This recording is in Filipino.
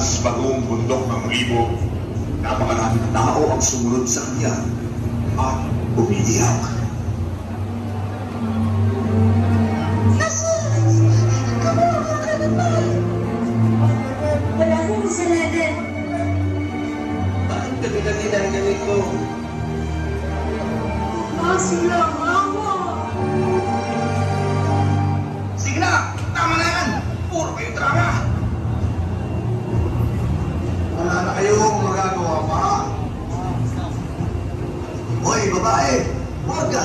bagong bundok ng libo, napakaraming tao ang sumunod sa kanya at umiiyak. Kamuha ka naman! Wala akong kasalanan. Bakit ka pinagkita ganito? Kaso lang. Kayong magagawa pa. Hoy, babae! Huwag ka